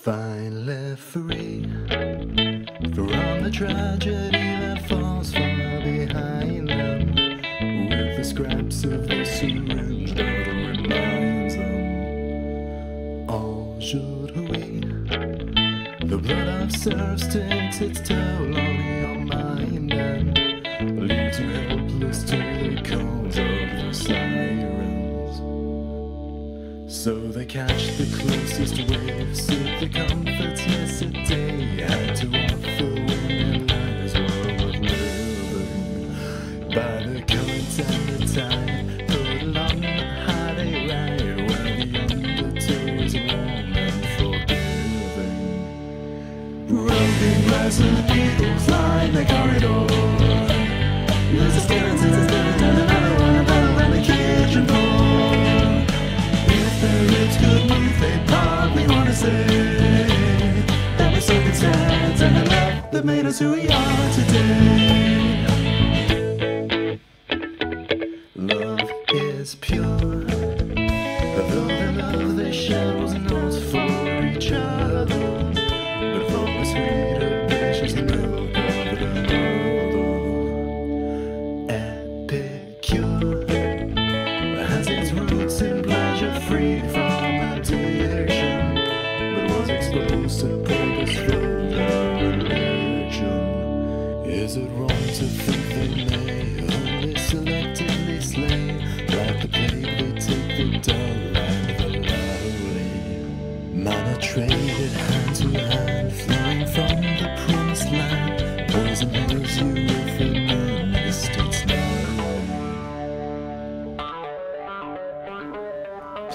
Finally free from the tragedy that falls far behind them, with the scraps of the syringe that reminds them. All should we? the blood of serfs takes its toll So they catch the closest wave, seek the comforts yesterday had to offer when their lives were living. By the currents and the tide, put along the highway ride where the undertow is warm and forgiving. Roving an eagle flying the corridor. Lips could move, they'd probably want to say that and the love that made us who we are today. Love is pure, though the love they share was not for each other, pleasure free from addiction, but was exposed to purposeful religion. Is it wrong to think they may only selectively slay, like the plague they take the dull and the lovely? Man are traded hand to hand, flowing from the promised land. Poison heals you